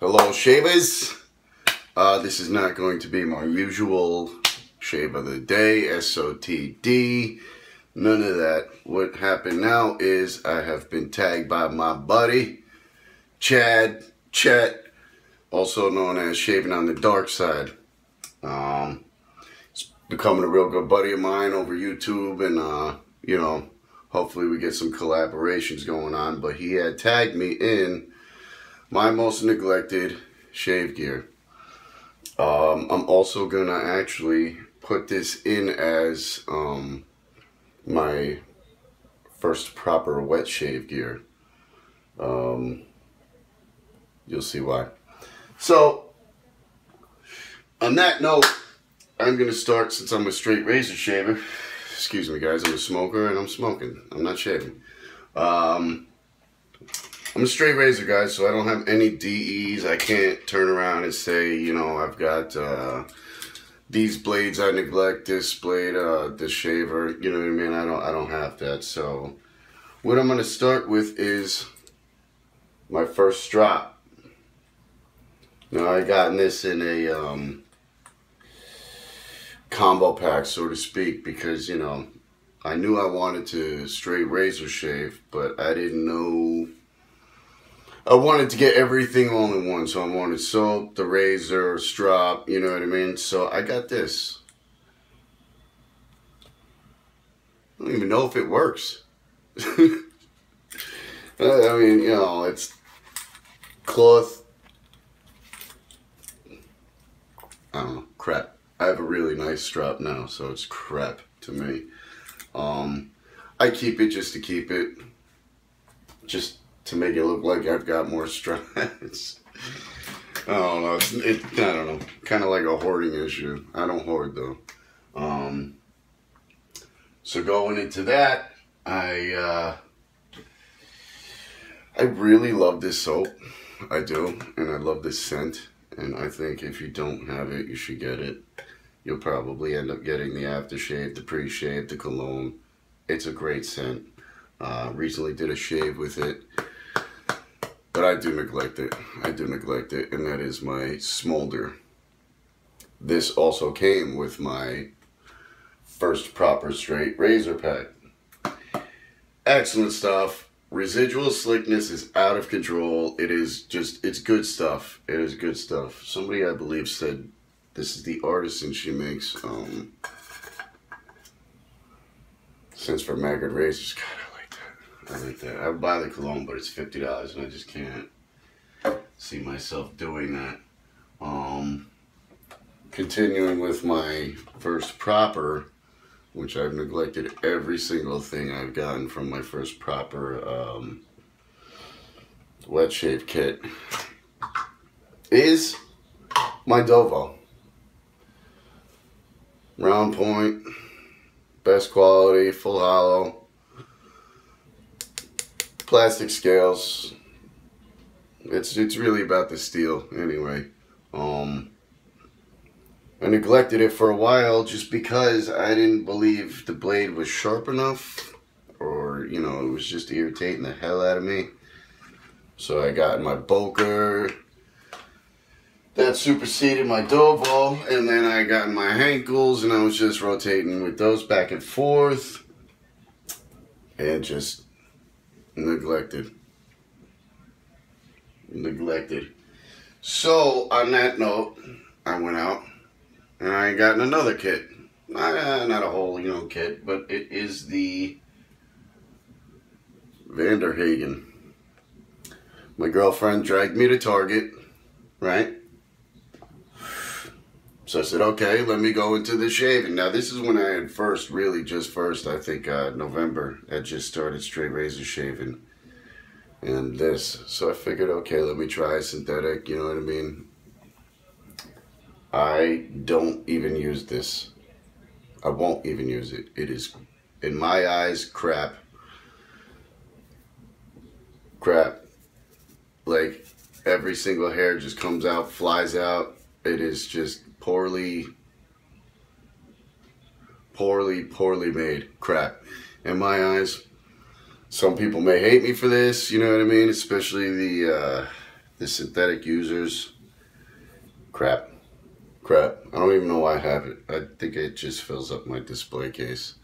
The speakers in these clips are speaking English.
Hello, shavers. Uh, this is not going to be my usual shave of the day, SOTD. None of that. What happened now is I have been tagged by my buddy, Chad, Chet, also known as Shaving on the Dark Side. Um, it's becoming a real good buddy of mine over YouTube and, uh, you know, hopefully we get some collaborations going on. But he had tagged me in my most neglected shave gear. Um, I'm also gonna actually put this in as um, my first proper wet shave gear. Um, you'll see why. So, on that note, I'm gonna start since I'm a straight razor shaver. Excuse me, guys. I'm a smoker and I'm smoking. I'm not shaving. Um, I'm a straight razor guy, so I don't have any DEs. I can't turn around and say, you know, I've got uh, these blades I neglect, this blade, uh, this shaver. You know what I mean? I don't, I don't have that. So, what I'm gonna start with is my first strop. Now I got this in a um, combo pack, so to speak, because you know I knew I wanted to straight razor shave, but I didn't know I wanted to get everything all in one. So I wanted soap, the razor, strop, you know what I mean? So I got this. I don't even know if it works. I mean, you know, it's cloth. I don't know, crap. I have a really nice strap now, so it's crap to me. Um, I keep it just to keep it. Just to make it look like I've got more straps. I don't know. It's, it, I don't know. Kind of like a hoarding issue. I don't hoard though. Um, so going into that, I uh, I really love this soap. I do, and I love this scent. And I think if you don't have it, you should get it. You'll probably end up getting the aftershave, the pre-shave, the cologne. It's a great scent. Uh, recently did a shave with it but I do neglect it. I do neglect it, and that is my smolder. This also came with my first proper straight razor pack. Excellent stuff. Residual slickness is out of control. It is just, it's good stuff. It is good stuff. Somebody, I believe, said this is the artisan she makes. Um, since for Maggard razors, God, Like that. I would buy the cologne, but it's fifty dollars, and I just can't see myself doing that. Um, continuing with my first proper, which I've neglected every single thing I've gotten from my first proper um, wet shave kit, is my Dovo. Round point, best quality, full hollow plastic scales. It's it's really about the steel anyway. Um, I neglected it for a while just because I didn't believe the blade was sharp enough or, you know, it was just irritating the hell out of me. So I got my Boker. That superseded my Dovo. And then I got my Henckels and I was just rotating with those back and forth. And just neglected. Neglected. So, on that note, I went out and I got another kit. Not, uh, not a whole, you know, kit, but it is the Vanderhagen. My girlfriend dragged me to Target, right? So I said, okay, let me go into the shaving. Now, this is when I had first, really just first, I think uh, November, I just started straight razor shaving and this. So I figured, okay, let me try synthetic, you know what I mean? I don't even use this. I won't even use it. It is, in my eyes, crap. Crap. Like, every single hair just comes out, flies out. It is just poorly, poorly, poorly made crap. In my eyes, some people may hate me for this, you know what I mean? Especially the uh, the synthetic users, crap. Crap. I don't even know why I have it. I think it just fills up my display case.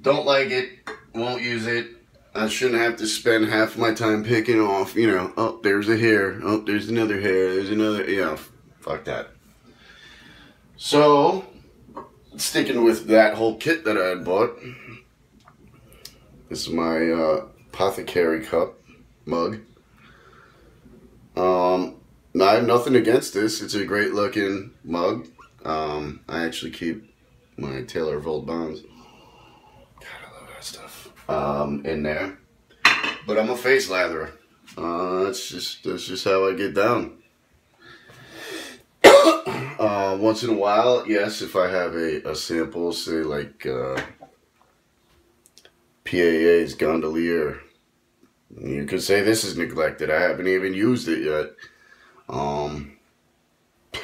Don't like it. Won't use it. I shouldn't have to spend half my time picking off, you know, oh, there's a hair. Oh, there's another hair. There's another, know, fuck that. So, sticking with that whole kit that I had bought. This is my uh, apothecary cup mug. Um, I have nothing against this. It's a great looking mug. Um, I actually keep my Taylor of Old Bonds. God, I love that stuff. Um, in there. But I'm a face latherer. Uh, that's just that's just how I get down. uh, once in a while, yes, if I have a, a sample, say like uh, PAA's Gondolier, you could say this is neglected. I haven't even used it yet. Um,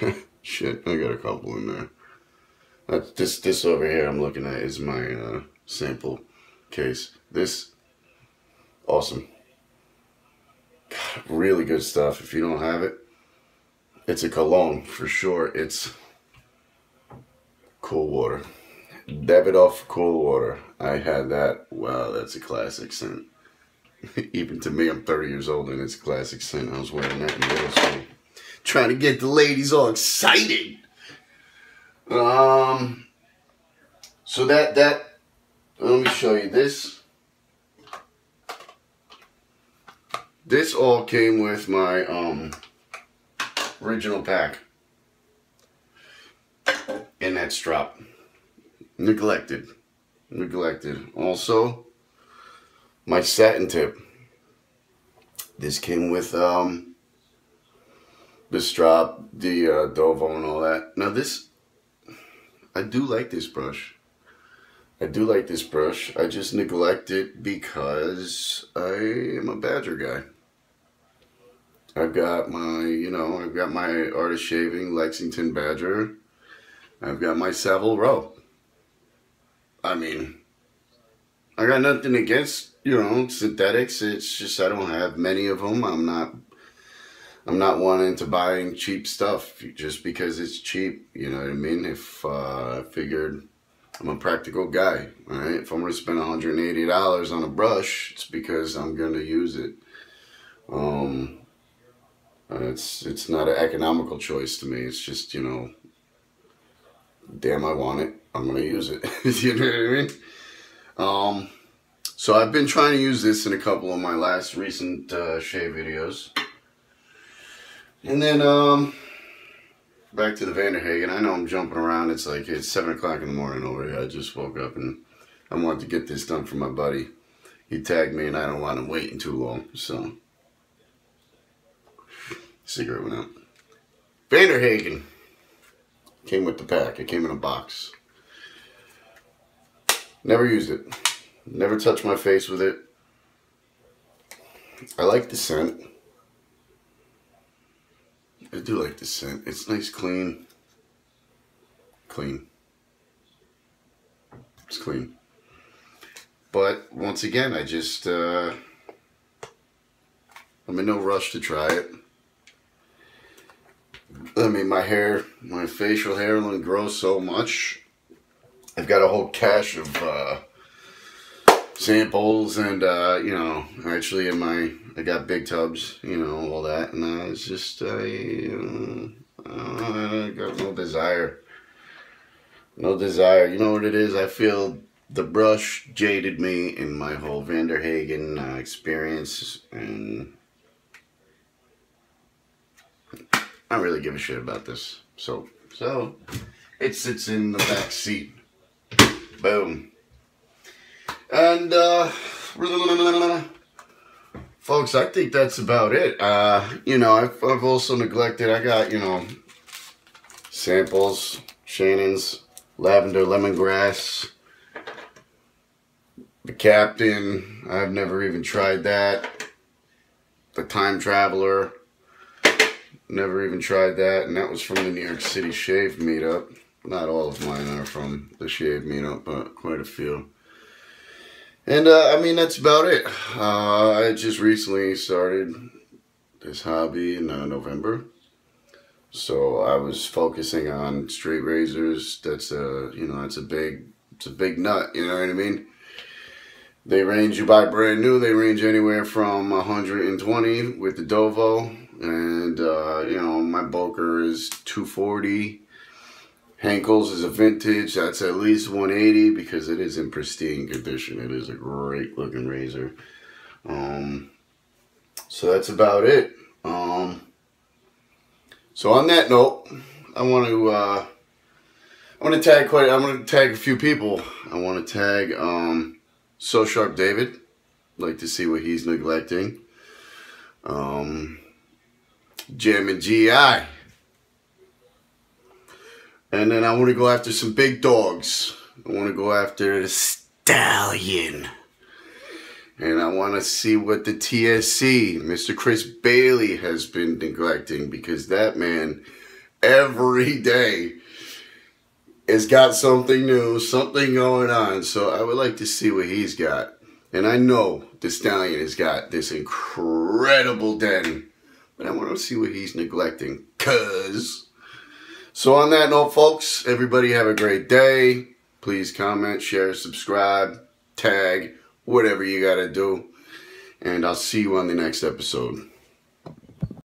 shit, I got a couple in there. That's this this over here I'm looking at is my uh, sample case. This awesome. God, really good stuff. If you don't have it, it's a cologne for sure. It's cool water. Davidoff cool water. I had that. Wow, that's a classic scent. Even to me, I'm 30 years old and it's a classic scent. I was wearing that in middle school trying to get the ladies all excited. Um, so that, that, let me show you this. This all came with my, um, original pack. And that's drop. Neglected. Neglected. Also, my satin tip. This came with, um, the strap, the uh, Dovo and all that. Now this, I do like this brush. I do like this brush. I just neglect it because I am a Badger guy. I've got my, you know, I've got my Art of Shaving Lexington Badger. I've got my Savile Row. I mean, I got nothing against, you know, synthetics. It's just I don't have many of them. I'm not I'm not one into buying cheap stuff just because it's cheap. You know what I mean? If uh, I figured I'm a practical guy, right? If I'm going to spend $180 on a brush, it's because I'm going to use it. Um, it's it's not an economical choice to me. It's just you know, damn, I want it. I'm to use it. you know what I mean? Um, so I've been trying to use this in a couple of my last recent uh, shave videos. And then, um, back to the Vanderhagen. I know I'm jumping around. It's like, it's 7 o'clock in the morning over here. I just woke up and I wanted to get this done for my buddy. He tagged me and I don't want him waiting too long, so. Cigarette went out. Vanderhagen. Came with the pack. It came in a box. Never used it. Never touched my face with it. I like the scent. I do like the scent. It's nice, clean. Clean. It's clean. But once again, I just, uh, I'm in no rush to try it. I mean, my hair, my facial hair only grows so much. I've got a whole cache of uh, samples and, uh, you know, actually in my I got big tubs, you know, all that, and uh, it's just, uh, you know, I got no desire. No desire. You know what it is? I feel the brush jaded me in my whole Vanderhagen uh, experience, and I don't really give a shit about this. So, so it sits in the back seat. Boom. And, uh, folks, I think that's about it. Uh, you know, I've, I've also neglected, I got, you know, samples, Shannon's lavender lemongrass, the Captain, I've never even tried that, the Time Traveler, never even tried that, and that was from the New York City Shave Meetup. Not all of mine are from the Shave Meetup, but quite a few. And uh, I mean, that's about it. Uh, I just recently started this hobby in uh, November. So I was focusing on straight razors. That's a you know that's a big it's a big nut. You know what I mean? They range you buy brand new. They range anywhere from 120 with the Dovo, and uh, you know my Boker is 240. Henckels is a vintage. That's at least 180 because it is in pristine condition. It is a great looking razor. Um, so that's about it. Um, so on that note, I want to uh, I want to tag quite. I want to tag a few people. I want to tag um, So Sharp David. Like to see what he's neglecting. Um, Jam and GI. And then I want to go after some big dogs. I want to go after the Stallion. And I want to see what the TSC, Mr. Chris Bailey, has been neglecting because that man, every day, has got something new, something going on. So I would like to see what he's got. And I know the Stallion has got this incredible den, but I want to see what he's neglecting. Cause, so on that note, folks, everybody have a great day. Please comment, share, subscribe, tag, whatever you got to do. And I'll see you on the next episode.